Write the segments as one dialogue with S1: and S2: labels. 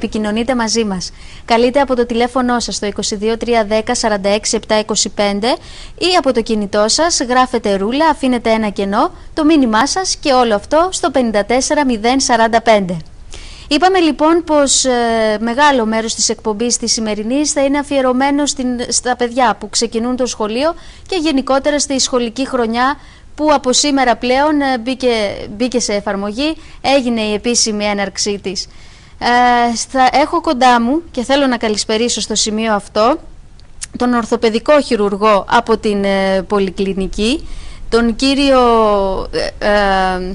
S1: επικοινωνείτε μαζί μας. Καλείτε από το τηλέφωνο σας στο 22310 ή από το κινητό σας, γράφετε ρούλα, αφήνετε ένα κενό, το μήνυμά σας και όλο αυτό στο 54045. Είπαμε λοιπόν πως ε, μεγάλο μέρος της εκπομπής της σημερινής θα είναι αφιερωμένο στην, στα παιδιά που ξεκινούν το σχολείο και γενικότερα στη σχολική χρονιά που από σήμερα πλέον ε, μπήκε, μπήκε σε εφαρμογή, έγινε η επίσημη έναρξή της. Ε, θα έχω κοντά μου και θέλω να καλησπερίσω στο σημείο αυτό τον ορθοπαιδικό χειρουργό από την ε, Πολυκλινική, τον κύριο ε, ε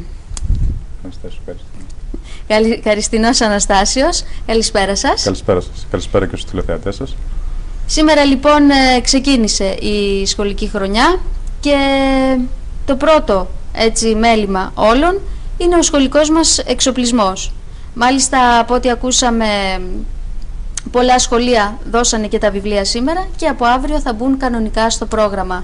S1: Καριστινός Αναστάσιος. Καλησπέρα σας.
S2: Καλησπέρα σας. Καλησπέρα και στους τηλεθεατές σας.
S1: Σήμερα λοιπόν ξεκίνησε η σχολική χρονιά και το πρώτο έτσι μέλημα όλων είναι ο σχολικός μας εξοπλισμός. Μάλιστα από ό,τι ακούσαμε πολλά σχολεία δώσανε και τα βιβλία σήμερα και από αύριο θα μπουν κανονικά στο πρόγραμμα.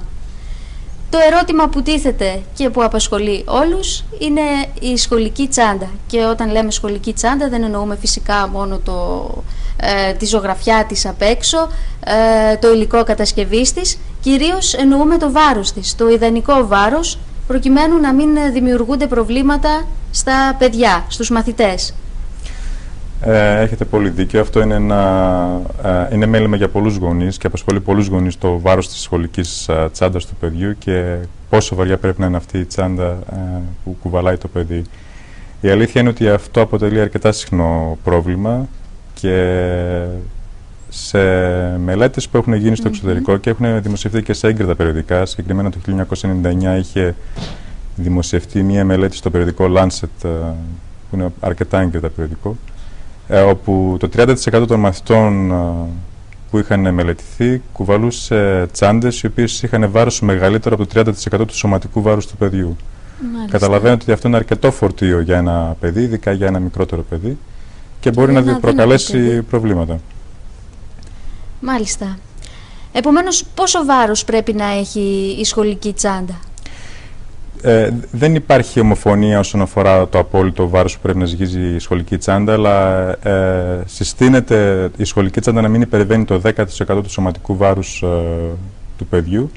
S1: Το ερώτημα που τίθεται και που απασχολεί όλους είναι η σχολική τσάντα. Και όταν λέμε σχολική τσάντα δεν εννοούμε φυσικά μόνο το, ε, τη ζωγραφιά της απ' έξω, ε, το υλικό κατασκευής της, κυρίως εννοούμε το βάρος της, το ιδανικό βάρος, προκειμένου να μην δημιουργούνται προβλήματα στα παιδιά, στους μαθητές.
S2: Ε, έχετε πολύ δίκιο. Αυτό είναι, ένα, ε, είναι μέλημα για πολλούς γονείς και απασχολεί πολλούς γονείς το βάρος της σχολικής ε, τσάντας του παιδιού και πόσο βαριά πρέπει να είναι αυτή η τσάντα ε, που κουβαλάει το παιδί. Η αλήθεια είναι ότι αυτό αποτελεί αρκετά συχνό πρόβλημα και σε μελέτες που έχουν γίνει στο εξωτερικό και έχουν δημοσιευτεί και σε έγκριτα περιοδικά, συγκεκριμένα το 1999 είχε δημοσιευτεί μία μελέτη στο περιοδικό Lancet, που είναι αρκετά έγκριτα περιοδικό, ε, όπου το 30% των μαθητών ε, που είχαν μελετηθεί κουβαλούσε τσάντες οι οποίες είχαν βάρος μεγαλύτερο από το 30% του σωματικού βάρους του παιδιού. Μάλιστα. Καταλαβαίνετε ότι αυτό είναι αρκετό φορτίο για ένα παιδί, ειδικά για ένα μικρότερο παιδί και μπορεί να προκαλέσει προβλήματα.
S1: Μάλιστα. Επομένως, πόσο βάρος πρέπει να έχει η σχολική τσάντα;
S2: Ε, δεν υπάρχει ομοφωνία όσον αφορά το απόλυτο βάρος που πρέπει να ζυγίζει η σχολική τσάντα, αλλά ε, συστήνεται η σχολική τσάντα να μην υπερβαίνει το 10% του σωματικού βάρους ε, του παιδιού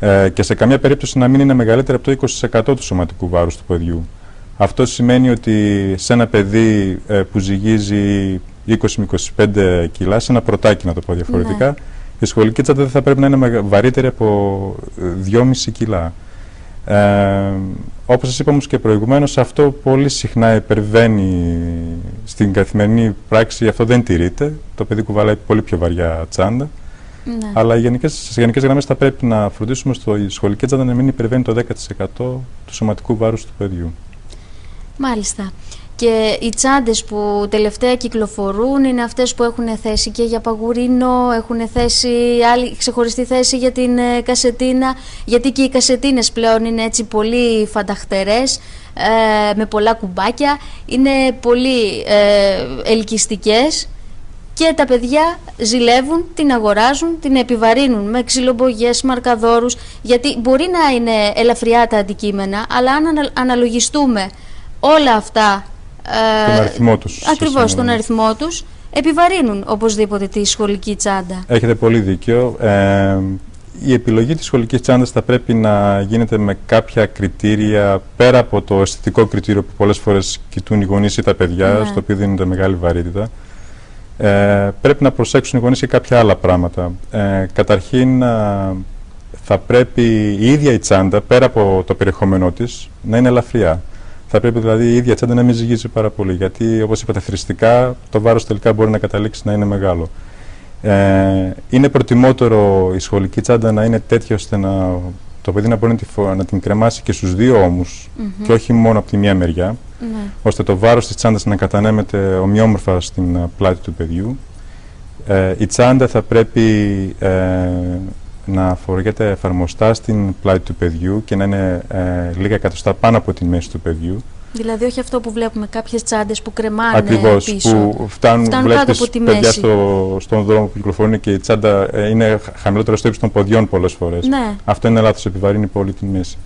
S2: ε, και σε καμία περίπτωση να μην είναι μεγαλύτερη από το 20% του σωματικού βάρους του παιδιού. Αυτό σημαίνει ότι σε ένα παιδί ε, που ζυγίζει 20 με 25 κιλά, σε ένα πρωτάκι να το πω διαφορετικά, ναι. η σχολική τσάντα δεν θα πρέπει να είναι βαρύτερη από 2,5 κιλά. Ε, όπως σας είπα όμως και προηγουμένως, αυτό πολύ συχνά υπερβαίνει στην καθημερινή πράξη, αυτό δεν τηρείται. Το παιδί κουβαλάει πολύ πιο βαριά τσάντα. Ναι. Αλλά γενικές, σε γενικές γραμμές θα πρέπει να φροντίσουμε στο σχολική τσάντα να μην υπερβαίνει το 10% του σωματικού βάρους του παιδιού.
S1: Μάλιστα. Και οι τσάντες που τελευταία κυκλοφορούν είναι αυτές που έχουν θέση και για παγουρίνο, έχουν θέση, άλλη ξεχωριστή θέση για την ε, κασετίνα, γιατί και οι κασετίνες πλέον είναι έτσι πολύ φανταχτερές, ε, με πολλά κουμπάκια, είναι πολύ ε, ελκυστικές και τα παιδιά ζηλεύουν, την αγοράζουν, την επιβαρύνουν με ξυλομπογιές, μαρκαδόρους, γιατί μπορεί να είναι ελαφριά τα αντικείμενα, αλλά αν αναλογιστούμε όλα αυτά
S2: τον ε, αριθμό τους.
S1: Ακριβώς, τον αριθμό τους. Επιβαρύνουν οπωσδήποτε τη σχολική τσάντα.
S2: Έχετε πολύ δίκιο. Ε, η επιλογή της σχολικής τσάντας θα πρέπει να γίνεται με κάποια κριτήρια πέρα από το αισθητικό κριτήριο που πολλές φορές κοιτούν οι γονείς ή τα παιδιά, ναι. στο οποίο δίνονται μεγάλη βαρύτητα. Ε, πρέπει να προσέξουν οι γονείς και κάποια άλλα πράγματα. Ε, καταρχήν, θα πρέπει η ίδια η τσάντα, πέρα από το περιεχόμενό της, να είναι ελαφριά. Θα πρέπει δηλαδή η ίδια τσάντα να μην ζυγίζει πάρα πολύ. Γιατί, όπως είπατε, θρηστικά το βάρος τελικά μπορεί να καταλήξει να είναι μεγάλο. Ε, είναι προτιμότερο η σχολική τσάντα να είναι τέτοια ώστε να, το παιδί να μπορεί να, να την κρεμάσει και στους δύο ώμους και όχι μόνο από τη μία μεριά, mm ώστε το βάρος της τσάντας να κατανέμεται ομοιόμορφα στην ε, πλάτη του παιδιού. Ε, η τσάντα θα πρέπει ε, να φοριέται εφαρμοστά στην πλάτη του παιδιού και να είναι ε, λίγα εκατοστά πάνω από τη μέση του παιδιού.
S1: Δηλαδή όχι αυτό που βλέπουμε κάποιες τσάντες που κρεμάνε
S2: Ακριβώς,
S1: πίσω.
S2: που φτάνουν, φτάνουν κάτω από τη παιδιά στο, στον δρόμο που κυκλοφορούν και η τσάντα ε, είναι χαμηλότερο στο ύψος των ποδιών πολλές φορές.
S1: Ναι.
S2: Αυτό είναι λάθος, επιβαρύνει πολύ τη μέση.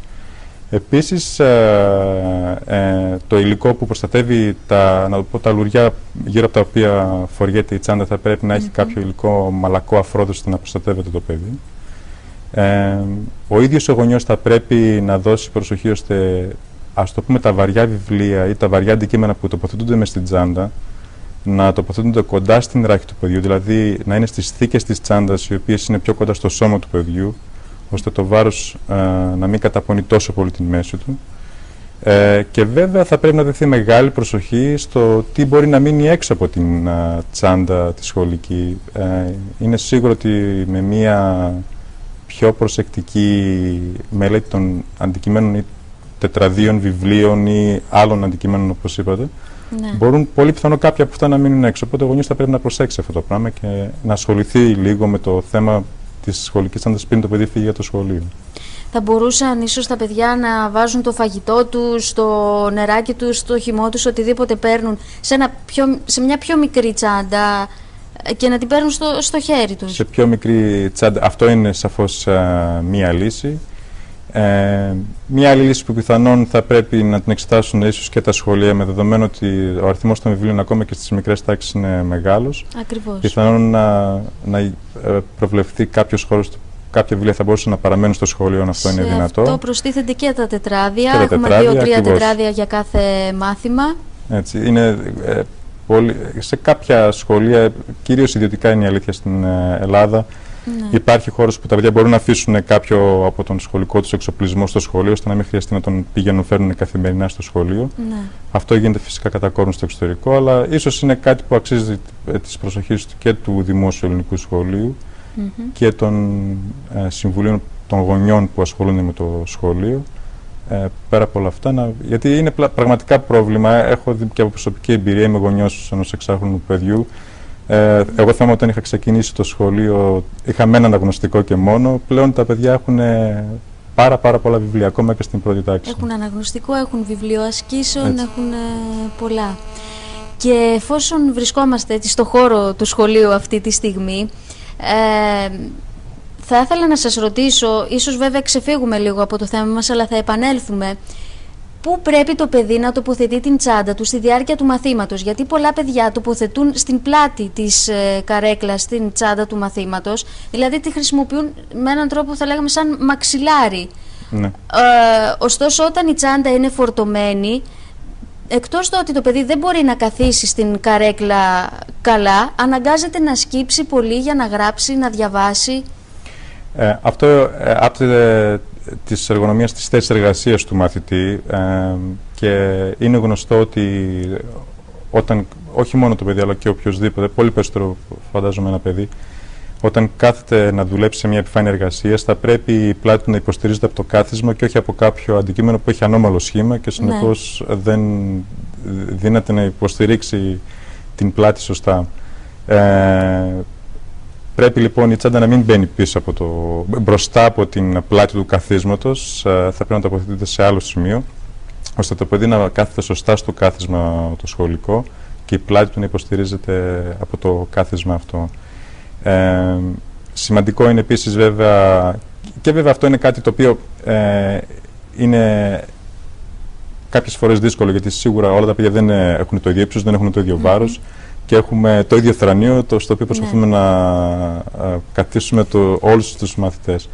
S2: Επίσης, ε, ε, το υλικό που προστατεύει τα, να πω, τα λουριά γύρω από τα οποία φοριέται η τσάντα θα πρέπει να έχει κάποιο υλικό μαλακό αφρόδο ώστε να προστατεύεται το παιδί. Ε, ο ίδιος ο γονιός θα πρέπει να δώσει προσοχή ώστε ας το πούμε τα βαριά βιβλία ή τα βαριά αντικείμενα που τοποθετούνται μες στην τσάντα να τοποθετούνται κοντά στην ράχη του παιδιού, δηλαδή να είναι στις θήκες της τσάντας οι οποίες είναι πιο κοντά στο σώμα του παιδιού ώστε το βάρος ε, να μην καταπονεί τόσο πολύ την μέση του. Ε, και βέβαια θα πρέπει να δοθεί μεγάλη προσοχή στο τι μπορεί να μείνει έξω από την τσάντα τη σχολική. Ε, είναι σίγουρο ότι με μία πιο προσεκτική μελέτη των αντικειμένων ή τετραδίων βιβλίων ή άλλων αντικειμένων όπως είπατε, ναι. μπορούν πολύ πιθανό κάποια από αυτά να μείνουν έξω. Οπότε ο γονιός θα πρέπει να προσέξει αυτό το πράγμα και να ασχοληθεί λίγο με το θέμα της σχολικής πριν το παιδί φύγει για το σχολείο.
S1: Θα μπορούσαν ίσως τα παιδιά να βάζουν το φαγητό τους, το νεράκι τους, το χυμό τους, οτιδήποτε παίρνουν σε, ένα πιο, σε μια πιο μικρή τσάντα ε, και να την παίρνουν στο, στο χέρι τους.
S2: Σε πιο μικρή τσάντα. Αυτό είναι σαφώς μία λύση. Ε, μία άλλη λύση που πιθανόν θα πρέπει να την εξετάσουν ίσως και τα σχολεία με δεδομένο ότι ο αριθμός των βιβλίων ακόμα και στις μικρές τάξεις είναι μεγάλος.
S1: Ακριβώς.
S2: Πιθανόν να, να ε, προβλεφθεί κάποιος χώρος κάποια βιβλία θα μπορούσαν να παραμένουν στο σχολείο αν αυτό είναι δυνατό.
S1: Αυτό προστίθενται και τα τετράδια. Και Έχουμε δύο-τρία τετράδια για κάθε μάθημα.
S2: Έτσι, είναι, ε, πολύ, σε κάποια σχολεία, κυρίως ιδιωτικά είναι η αλήθεια στην ε, Ελλάδα, ναι. Υπάρχει χώρος που τα παιδιά μπορούν να αφήσουν κάποιο από τον σχολικό τους εξοπλισμό στο σχολείο, ώστε να μην χρειαστεί να τον πηγαίνουν φέρνουν καθημερινά στο σχολείο. Ναι. Αυτό γίνεται φυσικά κατά κόρον στο εξωτερικό, αλλά ίσως είναι κάτι που αξίζει ε, της προσοχής και του Δημόσιου Ελληνικού Σχολείου και των ε, συμβουλίων των γονιών που ασχολούνται με το σχολείο. Ε, πέρα από όλα αυτά, να, γιατί είναι πραγματικά πρόβλημα. Έχω δει και από προσωπική εμπειρία, είμαι γονιός ενός εξάχρονου παιδιού ε, εγώ θυμάμαι όταν είχα ξεκινήσει το σχολείο, είχαμε ένα αναγνωστικό και μόνο. Πλέον τα παιδιά έχουν ε, πάρα, πάρα πολλά βιβλία, ακόμα και στην πρώτη τάξη.
S1: Έχουν αναγνωστικό, έχουν βιβλίο ασκήσεων, έχουν ε, πολλά. Και εφόσον βρισκόμαστε έτσι στο χώρο του σχολείου αυτή τη στιγμή, ε, θα ήθελα να σας ρωτήσω, ίσως βέβαια ξεφύγουμε λίγο από το θέμα μας, αλλά θα επανέλθουμε πού πρέπει το παιδί να τοποθετεί την τσάντα του στη διάρκεια του μαθήματος; Γιατί πολλά παιδιά τοποθετούν στην πλάτη της ε, καρέκλας την τσάντα του μαθήματος, δηλαδή τη χρησιμοποιούν με έναν τρόπο θα λέγαμε σαν μαξιλάρι. Ναι. Ε, ωστόσο όταν η τσάντα είναι φορτωμένη, εκτός το ότι το παιδί δεν μπορεί να καθίσει στην καρέκλα καλά, αναγκάζεται να σκύψει πολύ για να γράψει, να διαβάσει.
S2: Ε, αυτό ε, της εργονομίας της θέσης εργασίας του μαθητή ε, και είναι γνωστό ότι όταν, όχι μόνο το παιδί αλλά και οποιοδήποτε, πολύ περισσότερο φαντάζομαι ένα παιδί, όταν κάθεται να δουλέψει σε μια επιφάνεια εργασίας, θα πρέπει η πλάτη του να υποστηρίζεται από το κάθισμα και όχι από κάποιο αντικείμενο που έχει ανώμαλο σχήμα και συνεπώς ναι. δεν δύναται να υποστηρίξει την πλάτη σωστά. Ε, Πρέπει λοιπόν η τσάντα να μην μπαίνει πίσω από το, μπροστά από την πλάτη του καθίσματος, ε, θα πρέπει να τοποθετείται σε άλλο σημείο, ώστε το παιδί να κάθεται σωστά στο κάθισμα το σχολικό και η πλάτη του να υποστηρίζεται από το κάθισμα αυτό. Ε, σημαντικό είναι επίσης βέβαια, και βέβαια αυτό είναι κάτι το οποίο ε, είναι κάποιες φορές δύσκολο, γιατί σίγουρα όλα τα παιδιά δεν έχουν το ίδιο ύψος, δεν έχουν το ίδιο βάρος, και έχουμε το ίδιο θρανείο το, στο οποίο προσπαθούμε ναι. να καθίσουμε το, όλους τους μαθητές.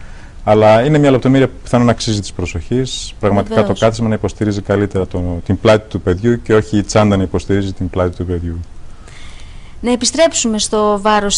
S2: Αλλά είναι μια λεπτομέρεια που πιθανόν αξίζει της προσοχής. Πραγματικά το κάθισμα να υποστηρίζει καλύτερα το, την πλάτη του παιδιού και όχι η τσάντα να υποστηρίζει την πλάτη του παιδιού.
S1: Να επιστρέψουμε στο βάρος